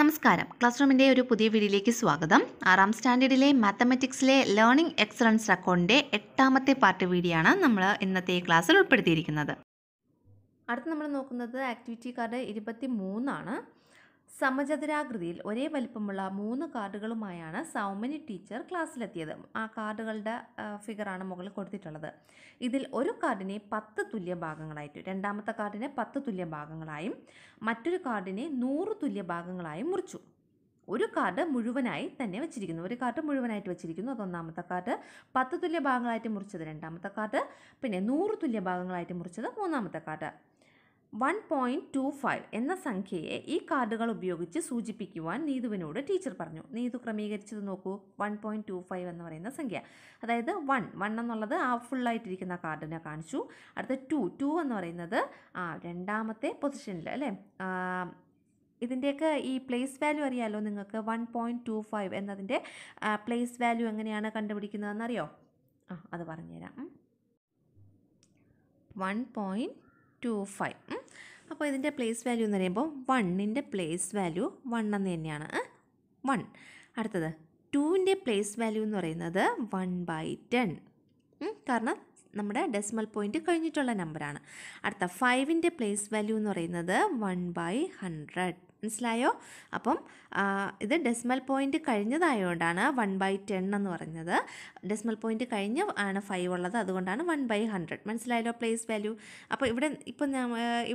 നമസ്കാരം. ക്ലാസ് റൂമിന്റെ ഒരു പുതിയ വീഡിയോയിലേക്ക് സ്വാഗതം. ആറാം സ്റ്റാൻഡേർഡിലെ മാത്തമാറ്റിക്സിലെ ലേണിംഗ് എക്സലൻസ് അക്കൗണ്ടിന്റെ എട്ടാമത്തെ പാർട്ട് വീഡിയോ ആണ് നമ്മൾ ഇന്നത്തെ ക്ലാസ്സിൽ ഉൾപ്പെടുത്തിയിരിക്കുന്നത്. അടുത്ത് നമ്മൾ നോക്കുന്നത് ആക്ടിവിറ്റി കാർഡ് ഇരുപത്തി മൂന്നാണ് സമചതുരാകൃതിയിൽ ഒരേ വലിപ്പമുള്ള മൂന്ന് കാർഡുകളുമായാണ് സൗമനി ടീച്ചർ ക്ലാസ്സിലെത്തിയത്. ആ കാർഡുകളുടെ ഫിഗറാണ് മുകളിൽ കൊടുത്തിട്ടുള്ളത്. ഇതിൽ ഒരു കാർഡിനെ പത്ത് തുല്യ ഭാഗങ്ങളായിട്ട് രണ്ടാമത്തെ കാർഡിനെ പത്ത് തുല്യ ഭാഗങ്ങളായും മറ്റൊരു കാർഡിനെ നൂറ് തുല്യ ഭാഗങ്ങളായും മുറിച്ചു. ഒരു കാർഡ് മുഴുവനായി തന്നെ വെച്ചിരിക്കുന്നു. ഒരു കാർഡ് മുഴുവനായിട്ട് വെച്ചിരിക്കുന്നു. അത് ഒന്നാമത്തെ കാർഡ് പത്ത് തുല്യ ഭാഗങ്ങളായിട്ട് മുറിച്ചത് രണ്ടാമത്തെ കാർഡ് പിന്നെ നൂറ് തുല്യ ഭാഗങ്ങളായിട്ട് മുറിച്ചത് മൂന്നാമത്തെ card. One point two five എന്ന സംഖ്യയെ ഈ കാർഡുകൾ ഉപയോഗിച്ച് സൂചിപ്പിക്കുവാൻ നീതുവിനോട് ടീച്ചർ പറഞ്ഞു. നീതു ക്രമീകരിച്ചത് നോക്കൂ. വൺ പോയിന്റ് ടു ഫൈവ് എന്ന് പറയുന്ന സംഖ്യ. അതായത് വൺ വൺ എന്നുള്ളത് ആ ഫുള്ളായിട്ടിരിക്കുന്ന കാർഡിനെ കാണിച്ചു. അടുത്ത ടു ടു എന്ന് പറയുന്നത് ആ രണ്ടാമത്തെ പൊസിഷനിൽ അല്ലേ? ഇതിന്റെയൊക്കെ ഈ പ്ലേസ് വാല്യൂ അറിയാലോ നിങ്ങൾക്ക്? വൺ പോയിന്റ് ടു ഫൈവ് എന്നതിന്റെ പ്ലേസ് വാല്യൂ എങ്ങനെയാണ് കണ്ടുപിടിക്കുന്നതെന്ന് അറിയോ ആ അത് പറഞ്ഞുതരാം. One point two five. അപ്പോൾ ഇതിന്റെ പ്ലേസ് വാല്യൂ എന്ന് പറയുമ്പോൾ വണ്ണിന്റെ പ്ലേസ് വാല്യൂ വൺ എന്ന് തന്നെയാണ്. വൺ അടുത്തത്. ടുവിന്റെ പ്ലേസ് വാല്യൂ എന്ന് പറയുന്നത് വൺ ബൈ ടെൻ കാരണം നമ്മുടെ ഡെസിമൽ പോയിന്റ് കഴിഞ്ഞിട്ടുള്ള നമ്പറാണ് അടുത്ത ഫൈവിന്റെ പ്ലേസ് വാല്യൂ എന്ന് പറയുന്നത് വൺ ബൈ ഹൺഡ്രഡ് മനസ്സിലായോ? അപ്പം ഇത് ഡെസിമൽ പോയിന്റ് കഴിഞ്ഞതായതുകൊണ്ടാണ് വൺ ബൈ ടെൻ എന്ന് പറഞ്ഞത്. ഡെസിമൽ പോയിന്റ് കഴിഞ്ഞ് ആണ് ഫൈവ് ഉള്ളത്. അതുകൊണ്ടാണ് വൺ ബൈ ഹൺഡ്രഡ്. മനസ്സിലായല്ലോ പ്ലേസ് വാല്യൂ? അപ്പോൾ ഇവിടെ ഇപ്പം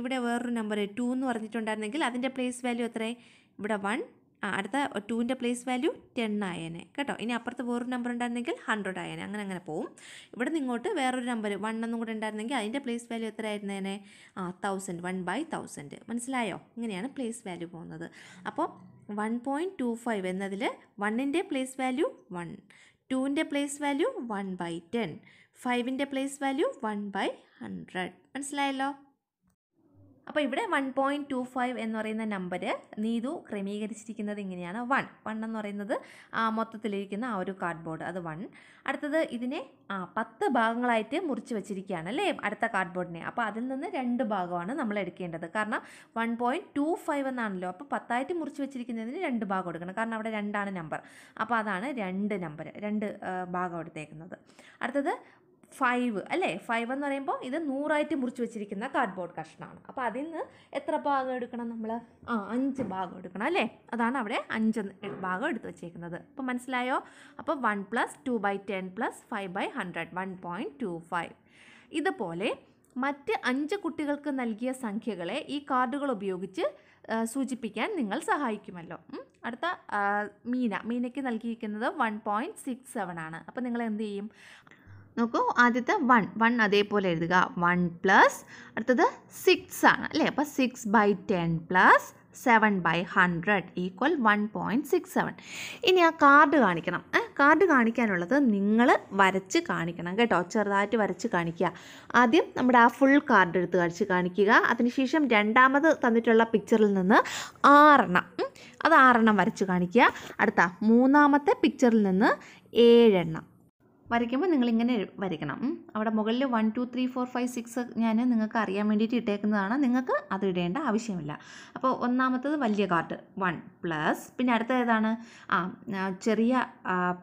ഇവിടെ വേറൊരു നമ്പർ ടു എന്ന് പറഞ്ഞിട്ടുണ്ടായിരുന്നെങ്കിൽ അതിന്റെ പ്ലേസ് വാല്യൂ എത്രയായി? ഇവിടെ വൺ ആ അടുത്ത ടുവിന്റെ പ്ലേസ് വാല്യൂ ടെൻ ആയേനെ. കേട്ടോ? ഇനി അപ്പുറത്ത് വേറൊരു നമ്പർ ഉണ്ടായിരുന്നെങ്കിൽ ഹൺഡ്രഡ് ആയേനെ. അങ്ങനെ അങ്ങനെ പോവും. ഇവിടെ നിന്ന് ഇങ്ങോട്ട് വേറൊരു നമ്പർ വൺ എന്നും കൂടെ ഉണ്ടായിരുന്നെങ്കിൽ അതിന്റെ പ്ലേസ് വാല്യൂ എത്ര ആയിരുന്നേനെ ആ തൗസൻഡ് വൺ ബൈ തൗസൻഡ് മനസ്സിലായോ? ഇങ്ങനെയാണ് പ്ലേസ് വാല്യൂ പോകുന്നത്. അപ്പോൾ വൺ പോയിന്റ് ടു ഫൈവ് എന്നതിൽ വണ്ണിന്റെ പ്ലേസ് വാല്യൂ വൺ ടുവിന്റെ place value one by ten ഫൈവിന്റെ place value one by hundred മനസ്സിലായല്ലോ? അപ്പോൾ ഇവിടെ വൺ പോയിന്റ് ടു ഫൈവ് എന്ന് പറയുന്ന നമ്പർ നീതു ക്രമീകരിച്ചിരിക്കുന്നത് ഇങ്ങനെയാണ്. വൺ വൺ എന്ന് പറയുന്നത് ആ മൊത്തത്തിലിരിക്കുന്ന ആ ഒരു കാർഡ് ബോർഡ് അത് വൺ അടുത്തത് ഇതിനെ ആ പത്ത് ഭാഗങ്ങളായിട്ട് മുറിച്ച് വെച്ചിരിക്കുകയാണ് അല്ലേ? അടുത്ത കാർഡ് ബോർഡിനെ അപ്പോൾ അതിൽ നിന്ന് രണ്ട് ഭാഗമാണ് നമ്മൾ എടുക്കേണ്ടത്. കാരണം വൺ പോയിന്റ് ടു ഫൈവ് എന്നാണല്ലോ. അപ്പോൾ പത്തായിട്ട് മുറിച്ച് വെച്ചിരിക്കുന്നതിന് രണ്ട് ഭാഗം എടുക്കണം. കാരണം അവിടെ രണ്ടാണ് നമ്പർ അപ്പോൾ അതാണ് രണ്ട് നമ്പർ രണ്ട് ഭാഗം എടുത്തേക്കുന്നത്. അടുത്തത് ഫൈവ് അല്ലേ? ഫൈവ് എന്ന് പറയുമ്പോൾ ഇത് നൂറായിട്ട് മുറിച്ച് വെച്ചിരിക്കുന്ന കാർഡ്ബോർഡ് കഷ്ണമാണ്. അപ്പോൾ അതിൽ നിന്ന് എത്ര ഭാഗം എടുക്കണം നമ്മൾ ആ അഞ്ച് ഭാഗം എടുക്കണം അല്ലേ? അതാണ് അവിടെ അഞ്ച് ഭാഗം എടുത്ത് വെച്ചിരിക്കുന്നത് അപ്പോൾ മനസ്സിലായോ? അപ്പോൾ one plus two by ten plus five by hundred one point two five ഇതുപോലെ മറ്റ് അഞ്ച് കുട്ടികൾക്ക് നൽകിയ സംഖ്യകളെ ഈ കാർഡുകൾ ഉപയോഗിച്ച് സൂചിപ്പിക്കാൻ നിങ്ങൾ സഹായിക്കുമല്ലോ. അടുത്ത മീന. മീനയ്ക്ക് നൽകിയിരിക്കുന്നത് വൺ പോയിന്റ് സിക്സ് സെവൻ ആണ്. അപ്പോൾ നിങ്ങൾ എന്ത് ചെയ്യും? നോക്കൂ. ആദ്യത്തെ വൺ വൺ അതേപോലെ എഴുതുക. വൺ പ്ലസ് അടുത്തത് സിക്സ് ആണ് അല്ലേ? അപ്പോൾ six by ten plus seven by hundred equal one point six seven ഇനി ആ കാർഡ് കാണിക്കണം. കാർഡ് കാണിക്കാനുള്ളത് നിങ്ങൾ വരച്ച് കാണിക്കണം കേട്ടോ. ചെറുതായിട്ട് വരച്ച് കാണിക്കുക. ആദ്യം നമ്മുടെ ആ ഫുൾ കാർഡ് എടുത്ത് കാണിച്ച് കാണിക്കുക. അതിനുശേഷം രണ്ടാമത് തന്നിട്ടുള്ള പിക്ചറിൽ നിന്ന് ആറെണ്ണം. അത് ആറെണ്ണം വരച്ച് കാണിക്കുക. അടുത്ത മൂന്നാമത്തെ പിക്ചറിൽ നിന്ന് ഏഴെണ്ണം. വരയ്ക്കുമ്പോൾ നിങ്ങൾ ഇങ്ങനെ എഴു- വരയ്ക്കണം അവിടെ മുകളിൽ one two three four five six ഞാൻ നിങ്ങൾക്ക് അറിയാൻ വേണ്ടിയിട്ട് ഇട്ടേക്കുന്നതാണ്. നിങ്ങൾക്ക് അത് ഇടേണ്ട ആവശ്യമില്ല. അപ്പോൾ ഒന്നാമത്തത് വലിയ കാർട്ട് വൺ പ്ലസ് പിന്നെ അടുത്ത ഏതാണ്? ആ ആ, ചെറിയ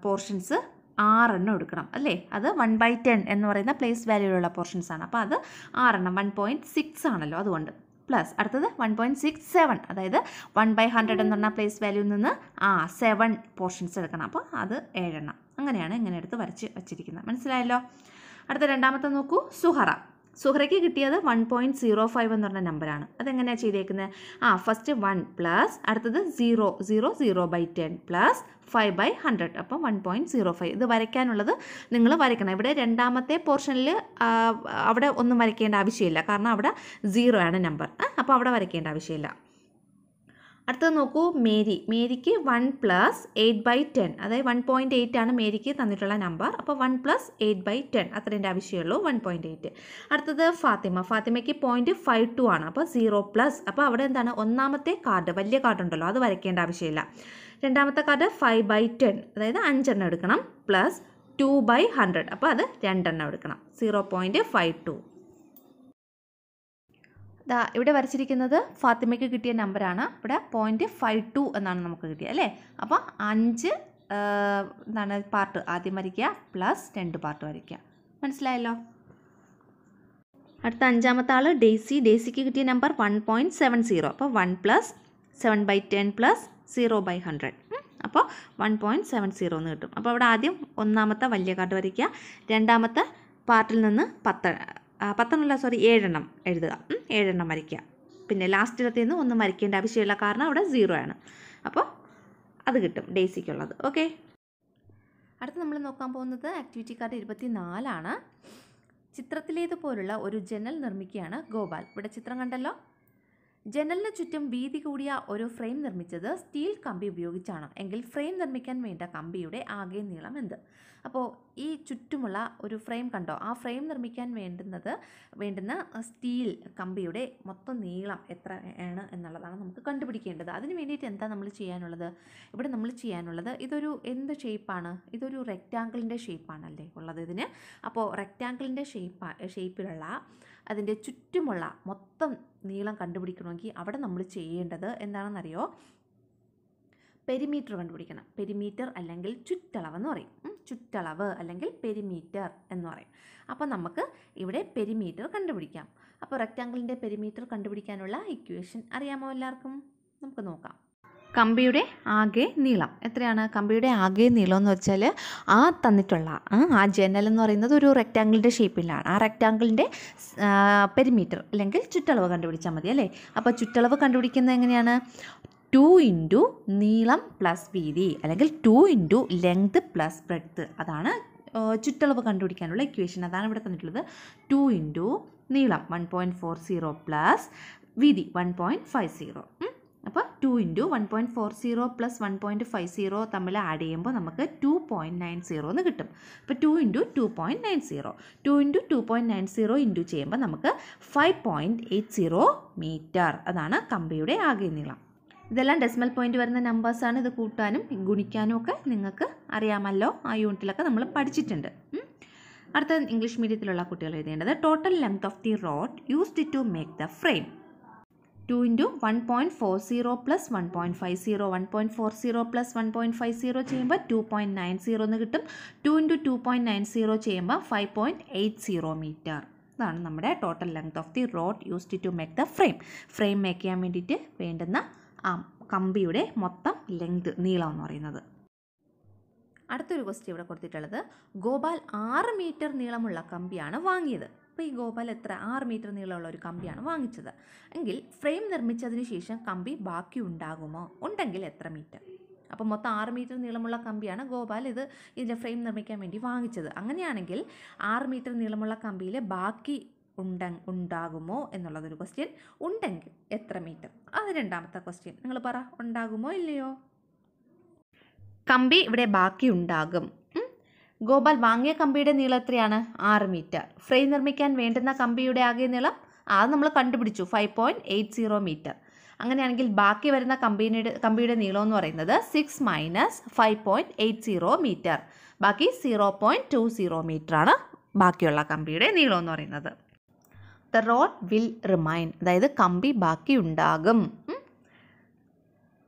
പോർഷൻസ് ആറെണ്ണം എടുക്കണം അല്ലേ? അത് വൺ ബൈ ടെൻ എന്ന് പറയുന്ന പ്ലേസ് വാല്യൂലുള്ള പോർഷൻസ് ആണ്. അപ്പോൾ അത് ആറെണ്ണം വൺ പോയിന്റ് സിക്സ് ആണല്ലോ അതുകൊണ്ട്. പ്ലസ് അടുത്തത് വൺ പോയിന്റ് സിക്സ് സെവൻ അതായത് വൺ ബൈ ഹൺഡ്രഡ് എന്ന് പറഞ്ഞാൽ പ്ലേസ് വാല്യൂവിൽ നിന്ന് ആ സെവൻ പോർഷൻസ് എടുക്കണം. അപ്പോൾ അത് ഏഴെണ്ണം. അങ്ങനെയാണ് ഇങ്ങനെ എടുത്ത് വരച്ച് വച്ചിരിക്കുന്നത്. മനസ്സിലായല്ലോ? അടുത്ത രണ്ടാമത്തെ നോക്കൂ. സുഹറ. സുഹറയ്ക്ക് കിട്ടിയത് വൺ പോയിന്റ് സീറോ ഫൈവ് എന്ന് പറഞ്ഞ നമ്പറാണ് അതെങ്ങനെയാണ് ചെയ്തേക്കുന്നത് ആ ഫസ്റ്റ് വൺ പ്ലസ് അടുത്തത് zero zero zero by ten plus five by hundred അപ്പം വൺ പോയിന്റ് സീറോ ഫൈവ് ഇത് വരയ്ക്കാനുള്ളത് നിങ്ങൾ വരയ്ക്കണം. ഇവിടെ രണ്ടാമത്തെ പോർഷനിൽ അവിടെ ഒന്നും വരയ്ക്കേണ്ട ആവശ്യമില്ല. കാരണം അവിടെ സീറോ ആണ് നമ്പർ അപ്പോൾ അവിടെ വരയ്ക്കേണ്ട ആവശ്യമില്ല. അടുത്തത് നോക്കൂ Mary. മേരിക്ക് one plus eight by ten അതായത് വൺ പോയിന്റ് എയ്റ്റ് ആണ് മേരിക്ക് തന്നിട്ടുള്ള നമ്പർ അപ്പോൾ one plus eight by ten അത്രേന്റെ ആവശ്യമുള്ളൂ വൺ പോയിന്റ് എയ്റ്റ് അടുത്തത് ഫാത്തിമ. ഫാത്തിമയ്ക്ക് പോയിന്റ് ഫൈവ് ടു ആണ് അപ്പോൾ സീറോ പ്ലസ് അപ്പോൾ അവിടെ എന്താണ്? ഒന്നാമത്തെ കാർഡ് വലിയ കാർഡ് ഉണ്ടല്ലോ അത് വരയ്ക്കേണ്ട ആവശ്യമില്ല. രണ്ടാമത്തെ കാർഡ് ഫൈവ് ബൈ ടെൻ അതായത് അഞ്ചെണ്ണം എടുക്കണം പ്ലസ് ടു ബൈ ഹൺഡ്രഡ് അപ്പോൾ അത് രണ്ടെണ്ണം എടുക്കണം സീറോ പോയിന്റ് ഫൈവ് ടു ഇവിടെ വരച്ചിരിക്കുന്നത് ഫാത്തിമയ്ക്ക് കിട്ടിയ നമ്പറാണ് ഇവിടെ പോയിന്റ് ഫൈവ് ടു എന്നാണ് നമുക്ക് കിട്ടിയത് അല്ലേ? അപ്പോൾ അഞ്ച് എന്താണ് പാർട്ട് ആദ്യം വരയ്ക്കുക പ്ലസ് രണ്ട് പാർട്ട് വരയ്ക്കുക. മനസ്സിലായല്ലോ? അടുത്ത അഞ്ചാമത്തെ ആൾ ഡേസി. ഡേസിക്ക് കിട്ടിയ number one point seven zero അപ്പോൾ one plus seven by ten plus zero by hundred അപ്പോൾ വൺ പോയിന്റ് സെവൻ സീറോ എന്ന് കിട്ടും. അപ്പോൾ അവിടെ ആദ്യം ഒന്നാമത്തെ വലിയ കാർഡ് വരയ്ക്കുക. രണ്ടാമത്തെ പാർട്ടിൽ നിന്ന് പത്ത് പത്തെണ്ണമല്ല സോറി ഏഴെണ്ണം എഴുതുക. ഏഴെണ്ണം വരയ്ക്കുക. പിന്നെ ലാസ്റ്റിലത്തിൽ നിന്ന് ഒന്നും വരയ്ക്കേണ്ട ആവശ്യമില്ല കാരണം അവിടെ സീറോ ആണ്. അപ്പോൾ അത് കിട്ടും ഡേസിക്കുള്ളത് ഓക്കെ അടുത്ത് നമ്മൾ നോക്കാൻ പോകുന്നത് ആക്ടിവിറ്റി കാർഡ് ഇരുപത്തി നാലാണ് ചിത്രത്തിലേതുപോലുള്ള ഒരു ജനൽ നിർമ്മിക്കുകയാണ് ഗോപാൽ. ഇവിടെ ചിത്രം കണ്ടല്ലോ? ജനലിന് ചുറ്റും വീതി കൂടിയ ഒരു ഫ്രെയിം നിർമ്മിച്ചത് സ്റ്റീൽ കമ്പി ഉപയോഗിച്ചാണ്. എങ്കിൽ ഫ്രെയിം നിർമ്മിക്കാൻ വേണ്ട കമ്പിയുടെ ആകെ നീളം എന്ത്? അപ്പോൾ ഈ ചുറ്റുമുള്ള ഒരു ഫ്രെയിം കണ്ടോ? ആ ഫ്രെയിം നിർമ്മിക്കാൻ വേണ്ടുന്നത് വേണ്ടുന്ന സ്റ്റീൽ കമ്പിയുടെ മൊത്തം നീളം എത്രയാണ് എന്നുള്ളതാണ് നമുക്ക് കണ്ടുപിടിക്കേണ്ടത്. അതിന് വേണ്ടിയിട്ട് എന്താ നമ്മൾ ചെയ്യാനുള്ളത്? ഇവിടെ നമ്മൾ ചെയ്യാനുള്ളത് ഇതൊരു എന്ത് ഷേപ്പാണ്? ഇതൊരു റെക്റ്റാങ്കിളിന്റെ ഷേപ്പാണല്ലേ ഉള്ളത് ഇതിന്. അപ്പോൾ റെക്റ്റാങ്കിളിന്റെ ഷേപ്പ് ഷേപ്പിലുള്ള അതിന്റെ ചുറ്റുമുള്ള മൊത്തം നീളം കണ്ടുപിടിക്കണമെങ്കിൽ അവിടെ നമ്മൾ ചെയ്യേണ്ടത് എന്താണെന്നറിയോ? പെരിമീറ്റർ കണ്ടുപിടിക്കണം. പെരിമീറ്റർ അല്ലെങ്കിൽ ചുറ്റളവ് എന്ന് പറയും. ചുറ്റളവ് അല്ലെങ്കിൽ പെരിമീറ്റർ എന്ന് പറയും. അപ്പോൾ നമുക്ക് ഇവിടെ പെരിമീറ്റർ കണ്ടുപിടിക്കാം. അപ്പോൾ റെക്റ്റാങ്കിളിന്റെ പെരിമീറ്റർ കണ്ടുപിടിക്കാനുള്ള ഇക്വേഷൻ അറിയാമോ എല്ലാവർക്കും? നമുക്ക് നോക്കാം. കമ്പിയുടെ ആകെ നീളം. എത്രയാണ്? കമ്പിയുടെ ആകെ നീളം എന്ന് വെച്ചാൽ ആ തന്നിട്ടുള്ള ആ, ജനൽ എന്ന് പറയുന്നത് ഒരു റെക്റ്റാങ്കിളിന്റെ ഷേപ്പിലാണ് ആ റെക്റ്റാങ്കിളിന്റെ പെരിമീറ്റർ അല്ലെങ്കിൽ ചുറ്റളവ് കണ്ടുപിടിച്ചാൽ മതി അല്ലേ? അപ്പോൾ ചുറ്റളവ് കണ്ടുപിടിക്കുന്നത് എങ്ങനെയാണ്? ടു ഇന്റു നീളം പ്ലസ് വീതി അല്ലെങ്കിൽ two into length plus breadth അതാണ് ചുറ്റളവ് കണ്ടുപിടിക്കാനുള്ള ഇക്വേഷൻ അതാണ് ഇവിടെ തന്നിട്ടുള്ളത്. ടു ഇന്റു നീളം one point four zero plus വീതി വൺ പോയിന്റ് ഫൈവ് സീറോ അപ്പോൾ two into one point four zero plus one point five zero തമ്മിൽ ആഡ് ചെയ്യുമ്പോൾ നമുക്ക് ടു പോയിന്റ് നയൻ സീറോ എന്ന് കിട്ടും. അപ്പോൾ two into two point nine zero two into two point nine zero into ചെയ്യുമ്പോൾ നമുക്ക് five point eight zero metre അതാണ് കമ്പിയുടെ ആകെ നീളം. ഇതെല്ലാം ഡെസിമൽ പോയിന്റ് വരുന്ന നമ്പേഴ്സാണ് ഇത് കൂട്ടാനും ഗുണിക്കാനും ഒക്കെ നിങ്ങൾക്ക് അറിയാമല്ലോ. ആ യൂണിറ്റിലൊക്കെ നമ്മൾ പഠിച്ചിട്ടുണ്ട്. അടുത്ത ഇംഗ്ലീഷ് മീഡിയത്തിലുള്ള കുട്ടികൾ എഴുതേണ്ടത് total length of the rod used to make the frame two into one point four zero plus one point five zero one point four zero plus one point five zero ചെയ്യുമ്പോൾ two point nine zero എന്ന് കിട്ടും. Two into two point nine zero ചെയ്യുമ്പോൾ five point eight zero metre ഇതാണ് നമ്മുടെ total length of the rod used to make the frame frame make ചെയ്യാൻ വേണ്ടിയിട്ട് വേണ്ടുന്ന ആ കമ്പിയുടെ മൊത്തം ലെങ്ത് നീളം എന്ന് പറയുന്നത്. അടുത്തൊരു ക്വസ്റ്റ്യൻ ഇവിടെ കൊടുത്തിട്ടുള്ളത്. ഗോപാൽ ആറ് മീറ്റർ നീളമുള്ള കമ്പിയാണ് വാങ്ങിയത്. അപ്പോൾ ഈ ഗോപാൽ എത്ര? ആറ് മീറ്റർ നീളമുള്ള ഒരു കമ്പിയാണ് വാങ്ങിച്ചത്. എങ്കിൽ ഫ്രെയിം നിർമ്മിച്ചതിന് ശേഷം കമ്പി ബാക്കി ഉണ്ടാകുമോ? ഉണ്ടെങ്കിൽ എത്ര മീറ്റർ? അപ്പോൾ മൊത്തം ആറ് മീറ്റർ നീളമുള്ള കമ്പിയാണ് ഗോപാൽ ഇത് ഇതിന്റെ ഫ്രെയിം നിർമ്മിക്കാൻ വേണ്ടി വാങ്ങിച്ചത്. അങ്ങനെയാണെങ്കിൽ ആറ് മീറ്റർ നീളമുള്ള കമ്പിയിൽ ബാക്കി ഉണ്ട ഉണ്ടാകുമോ എന്നുള്ളതൊരു ക്വസ്റ്റ്യൻ ഉണ്ടെങ്കിൽ എത്ര മീറ്റർ? അത് രണ്ടാമത്തെ ക്വസ്റ്റ്യൻ നിങ്ങൾ പറ ഉണ്ടാകുമോ ഇല്ലയോ? കമ്പി ഇവിടെ ബാക്കി ഉണ്ടാകും. ഗോപാൽ വാങ്ങിയ കമ്പിയുടെ നീളം എത്രയാണ്? ആറ് മീറ്റർ. ഫ്രെയിം നിർമ്മിക്കാൻ വേണ്ടുന്ന കമ്പിയുടെ ആകെ നീളം? അത് നമ്മൾ കണ്ടുപിടിച്ചു. Five point eight zero metre അങ്ങനെയാണെങ്കിൽ ബാക്കി വരുന്ന കമ്പിയുടെ കമ്പിയുടെ നീളം എന്ന് പറയുന്നത് six minus five point eight zero metre ബാക്കി സീറോ പോയിന്റ് ടു സീറോ മീറ്ററാണ് ബാക്കിയുള്ള കമ്പിയുടെ നീളം എന്ന് പറയുന്നത്. ദ റോഡ് വിൽ റിമൈൻ അതായത് കമ്പി ബാക്കി ഉണ്ടാകും.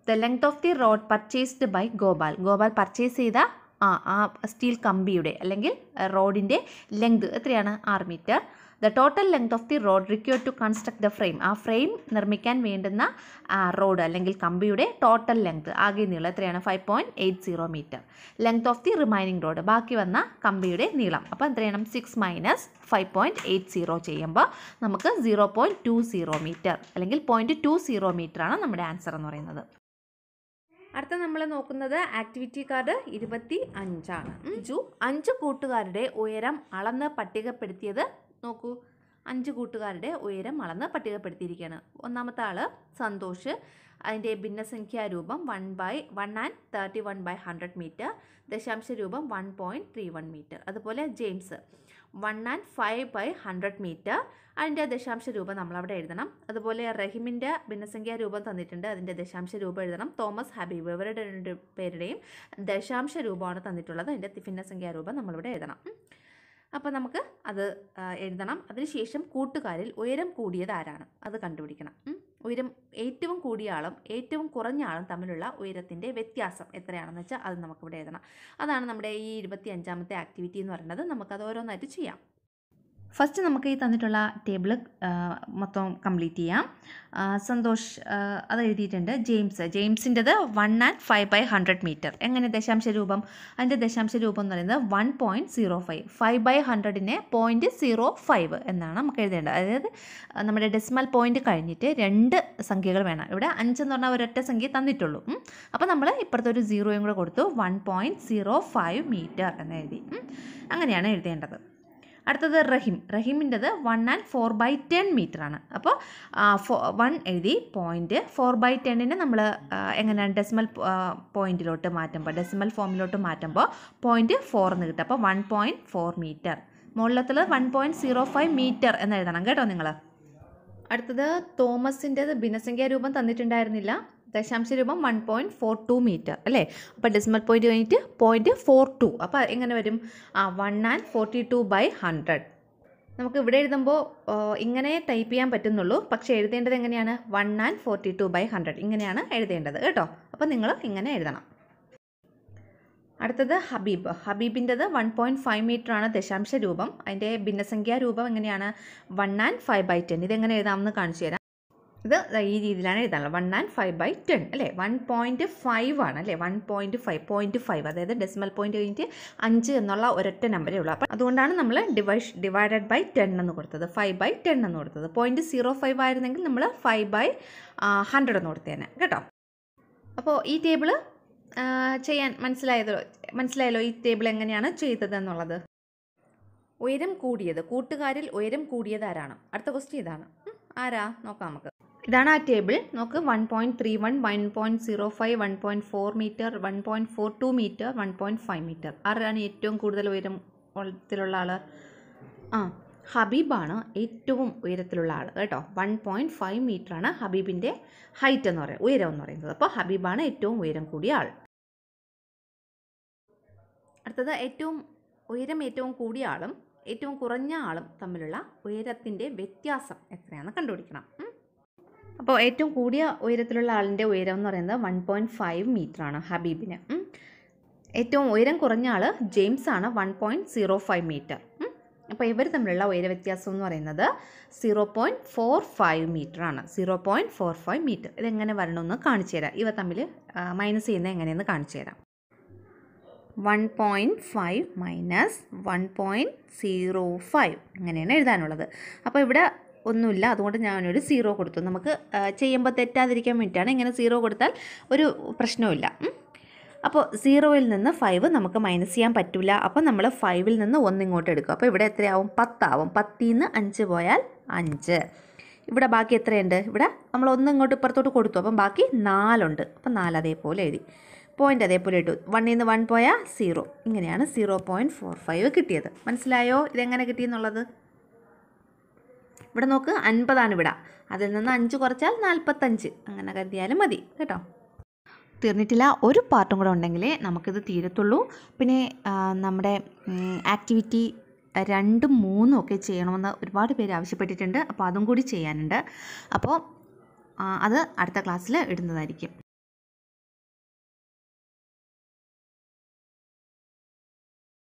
The length of the rod purchased by Gopal. Gopal purchase ചെയ്ത ആ ആ സ്റ്റീൽ കമ്പിയുടെ അല്ലെങ്കിൽ റോഡിന്റെ ലെങ്ത് എത്രയാണ്? ആറ് metre. The total length of the rod require to construct the frame. ആ ഫ്രെയിം നിർമ്മിക്കാൻ വേണ്ടുന്ന റോഡ് അല്ലെങ്കിൽ കമ്പിയുടെ ടോട്ടൽ ലെങ്ത് ആകെ നീളം എത്രയാണ്? Five point eight zero metre. Length of the remaining rod. ബാക്കി വന്ന കമ്പിയുടെ നീളം. അപ്പോൾ എത്രയാണ് six minus five point eight zero ചെയ്യുമ്പോൾ നമുക്ക് zero point two zero metre അല്ലെങ്കിൽ പോയിന്റ് ടു സീറോ മീറ്ററാണ് നമ്മുടെ ആൻസർ എന്ന് പറയുന്നത്. അടുത്ത നമ്മൾ നോക്കുന്നത് ആക്ടിവിറ്റി കാർഡ് ഇരുപത്തി അഞ്ചാണ് ജു അഞ്ച് കൂട്ടുകാരുടെ ഉയരം അളന്ന് പട്ടികപ്പെടുത്തിയത് നോക്കൂ. അഞ്ച് കൂട്ടുകാരുടെ ഉയരം അളന്ന് പട്ടികപ്പെടുത്തിയിരിക്കുകയാണ് ഒന്നാമത്തെ ആൾ സന്തോഷ്. അതിന്റെ ഭിന്നസംഖ്യാ രൂപം one by one and thirty one by hundred metre. ദശാംശ രൂപം one point three one metre. അതുപോലെ James. One and five by hundred metre. അതിന്റെ ദശാംശ രൂപം നമ്മളവിടെ എഴുതണം. അതുപോലെ റഹിമിന്റെ ഭിന്നസംഖ്യാ രൂപം തന്നിട്ടുണ്ട്. അതിന്റെ ദശാംശ രൂപം എഴുതണം. തോമസ് ഹബീബ് ഇവരുടെ രണ്ട് പേരുടെയും ദശാംശ രൂപമാണ് തന്നിട്ടുള്ളത്. അതിന്റെ ഭിന്നസംഖ്യാ രൂപം നമ്മളിവിടെ എഴുതണം. അപ്പോൾ നമുക്ക് അത് എഴുതണം. അതിനുശേഷം കൂട്ടുകാരിൽ ഉയരം കൂടിയത് ആരാണ്? അത് കണ്ടുപിടിക്കണം. ഉയരം ഏറ്റവും കൂടിയ ആളും ഏറ്റവും കുറഞ്ഞ ആളും തമ്മിലുള്ള ഉയരത്തിന്റെ വ്യത്യാസം എത്രയാണെന്ന് വെച്ചാൽ അത് നമുക്കിവിടെ എഴുതണം. അതാണ് നമ്മുടെ ഈ ഇരുപത്തി അഞ്ചാമത്തെ ആക്ടിവിറ്റി എന്ന് പറയുന്നത്. നമുക്കത് ഓരോന്നായിട്ട് ചെയ്യാം. ഫസ്റ്റ് നമുക്ക് ഈ തന്നിട്ടുള്ള ടേബിൾ മൊത്തം കംപ്ലീറ്റ് ചെയ്യാം. സന്തോഷ് അത് എഴുതിയിട്ടുണ്ട്. James ജെയിംസിന്റെത് one and five by hundred metre എങ്ങനെ ദശാംശ രൂപം? അതിന്റെ ദശാംശ രൂപം എന്ന് പറയുന്നത് one point zero five five by ഹൺഡ്രഡിനെ point zero five എന്നാണ് നമുക്ക് എഴുതേണ്ടത്. അതായത് നമ്മുടെ ഡെസിമൽ പോയിന്റ് കഴിഞ്ഞിട്ട് രണ്ട് സംഖ്യകൾ വേണം. ഇവിടെ അഞ്ചെന്ന് പറഞ്ഞാൽ ഒരൊറ്റ സംഖ്യ തന്നിട്ടുള്ളൂ. അപ്പോൾ നമ്മൾ ഇപ്പുറത്തെ ഒരു സീറോയും കൂടെ കൊടുത്തു. One point zero five metre എന്ന് എഴുതി. അങ്ങനെയാണ് എഴുതേണ്ടത്. അടുത്തത് Rahim. റഹിമിന്റെത് one and four by ten metre ആണ്. അപ്പോൾ വൺ എഴുതി പോയിന്റ് ഫോർ ബൈ ടെന്നിനെ നമ്മൾ എങ്ങനെയാണ് ഡെസിമൽ പോയിന്റിലോട്ട് മാറ്റുമ്പോൾ ഡെസിമൽ ഫോമിലോട്ട് മാറ്റുമ്പോൾ പോയിന്റ് ഫോർ എന്ന് കിട്ടും. അപ്പോൾ one point four metre മുകളിലത്തിൽ one point zero five metre എന്ന് എഴുതണം കേട്ടോ നിങ്ങൾ അടുത്തത് തോമസിന്റെത് ഭിന്നസംഖ്യാ രൂപം തന്നിട്ടുണ്ടായിരുന്നില്ല. ദശാംശ രൂപം one point four two metre അല്ലേ? അപ്പോൾ ഡെസിമൽ പോയിന്റ് കഴിഞ്ഞിട്ട് പോയിന്റ് ഫോർ ടു അപ്പോൾ എങ്ങനെ വരും? ആ one and forty two by hundred നമുക്ക് ഇവിടെ എഴുതുമ്പോൾ ഇങ്ങനെ ടൈപ്പ് ചെയ്യാൻ പറ്റുന്നുള്ളൂ. പക്ഷേ എഴുതേണ്ടത് എങ്ങനെയാണ്? One and forty two by hundred ഇങ്ങനെയാണ് എഴുതേണ്ടത് കേട്ടോ? അപ്പോൾ നിങ്ങൾ ഇങ്ങനെ എഴുതണം. അടുത്തത് ഹബീബ്. ഹബീബിന്റെത് വൺ പോയിന്റ് ഫൈവ് മീറ്റർ ആണ് ദശാംശ രൂപം. അതിന്റെ ഭിന്നസംഖ്യാ രൂപം എങ്ങനെയാണ്? One and five by ten ഇതെങ്ങനെ എഴുതാമെന്ന് കാണിച്ചു തരാം. ഇത് ഈ രീതിയിലാണ് എഴുതാനുള്ളത്. One and five by ten അല്ലേ? വൺ പോയിന്റ് ഫൈവ് ആണ് അല്ലേ? One point five point five അതായത് ഡെസിമൽ പോയിന്റ് കഴിഞ്ഞിട്ട് അഞ്ച് എന്നുള്ള ഒരൊറ്റ നമ്പറേ ഉള്ളൂ. അപ്പോൾ അതുകൊണ്ടാണ് നമ്മൾ ഡിവൈഷ് ഡിവൈഡഡ് ബൈ ടെൻ എന്ന് കൊടുത്തത്. ഫൈവ് ബൈ ടെൻ എന്ന് കൊടുത്തത്. പോയിന്റ് സീറോ ഫൈവ് ആയിരുന്നെങ്കിൽ നമ്മൾ ഫൈവ് ബൈ ഹൺഡ്രഡ് എന്ന് കൊടുത്തേനെ. കേട്ടോ? അപ്പോൾ ഈ ടേബിൾ ചെയ്യാൻ മനസ്സിലായതോ മനസ്സിലായല്ലോ ഈ ടേബിൾ എങ്ങനെയാണ് ചെയ്തത് എന്നുള്ളത്? ഉയരം കൂടിയത് കൂട്ടുകാരിൽ ഉയരം കൂടിയത് ആരാണ്? അടുത്ത ക്വസ്റ്റ്യൻ ഇതാണ്. ആരാ? നോക്കാം നമുക്ക്. ഇതാണ് ആ ടേബിൾ. നോക്ക് one point three one one point zero five one point four metre one point four two metre one point five metre ആരാണ് ഏറ്റവും കൂടുതൽ ഉയരം ഉയരത്തിലുള്ള ആൾ ആ ഹബീബാണ് ഏറ്റവും ഉയരത്തിലുള്ള ആൾ കേട്ടോ. വൺ പോയിന്റ് ഫൈവ് മീറ്ററാണ് ഹബീബിന്റെ ഹൈറ്റ് എന്ന് പറയുന്നത് ഉയരം എന്ന് പറയുന്നത്. അപ്പോൾ ഹബീബാണ് ഏറ്റവും ഉയരം കൂടിയ ആൾ അടുത്തത് ഏറ്റവും ഉയരം ഏറ്റവും കൂടിയ ആളും ഏറ്റവും കുറഞ്ഞ ആളും തമ്മിലുള്ള ഉയരത്തിന്റെ വ്യത്യാസം എത്രയാണെന്ന് കണ്ടുപിടിക്കണം. അപ്പോൾ ഏറ്റവും കൂടിയ ഉയരത്തിലുള്ള ആളിന്റെ ഉയരം എന്ന് പറയുന്നത് വൺ പോയിന്റ് ഫൈവ് മീറ്ററാണ് ഹബീബിന്. ഏറ്റവും ഉയരം കുറഞ്ഞ ആൾ ജെയിംസ് ആണ് one point zero five metre അപ്പോൾ ഇവർ തമ്മിലുള്ള ഉയര വ്യത്യാസം എന്ന് പറയുന്നത് zero point four five metre ആണ്. Zero point four five metre ഇതെങ്ങനെ വരണമെന്ന് കാണിച്ചു തരാം. ഇവ തമ്മിൽ മൈനസ് ചെയ്യുന്നത് എങ്ങനെയെന്ന് കാണിച്ചു തരാം. One point five minus one point zero five അങ്ങനെയാണ് എഴുതാനുള്ളത്. അപ്പോൾ ഇവിടെ ഒന്നുമില്ല. അതുകൊണ്ട് ഞാനൊരു സീറോ കൊടുത്തു. നമുക്ക് ചെയ്യുമ്പോൾ തെറ്റാതിരിക്കാൻ വേണ്ടിയിട്ടാണ് ഇങ്ങനെ സീറോ കൊടുത്താൽ ഒരു പ്രശ്നവുമില്ല. അപ്പോൾ സീറോയിൽ നിന്ന് ഫൈവ് നമുക്ക് മൈനസ് ചെയ്യാൻ പറ്റില്ല അപ്പോൾ നമ്മൾ ഫൈവിൽ നിന്ന് ഒന്ന് ഇങ്ങോട്ട് എടുക്കും. അപ്പോൾ ഇവിടെ എത്രയാവും? പത്താവും. പത്തിൽ നിന്ന് അഞ്ച് പോയാൽ അഞ്ച്. ഇവിടെ ബാക്കി എത്രയുണ്ട്? ഇവിടെ നമ്മൾ ഒന്ന് ഇങ്ങോട്ട് ഇപ്പുറത്തോട്ട് കൊടുത്തു. അപ്പം ബാക്കി നാലുണ്ട്. അപ്പം നാല് അതേപോലെ എഴുതി. പോയിന്റ് അതേപോലെ ഇട്ടു. വണ്ണിൽ നിന്ന് വൺ പോയാൽ സീറോ ഇങ്ങനെയാണ് സീറോ പോയിന്റ് ഫോർ ഫൈവ് കിട്ടിയത്. മനസ്സിലായോ? ഇതെങ്ങനെ കിട്ടിയെന്നുള്ളത് ഇവിടെ നോക്ക് അൻപതാണ് ഇവിടെ. അതിൽ നിന്ന് അഞ്ച് കുറച്ചാൽ നാൽപ്പത്തഞ്ച് അങ്ങനെ കരുതിയാലും മതി. കേട്ടോ? തീർന്നിട്ടില്ല. ഒരു പാർട്ടും കൂടെ ഉണ്ടെങ്കിലേ നമുക്കിത് തീരത്തുള്ളൂ. പിന്നെ നമ്മുടെ ആക്ടിവിറ്റി രണ്ടും മൂന്നും ഒക്കെ ചെയ്യണമെന്ന് ഒരുപാട് പേര് ആവശ്യപ്പെട്ടിട്ടുണ്ട്. അപ്പോൾ അതും കൂടി ചെയ്യാനുണ്ട്. അപ്പോൾ അത് അടുത്ത ക്ലാസ്സിൽ ഇടുന്നതായിരിക്കും.